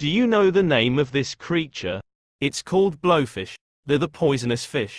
Do you know the name of this creature? It's called blowfish. They're the poisonous fish.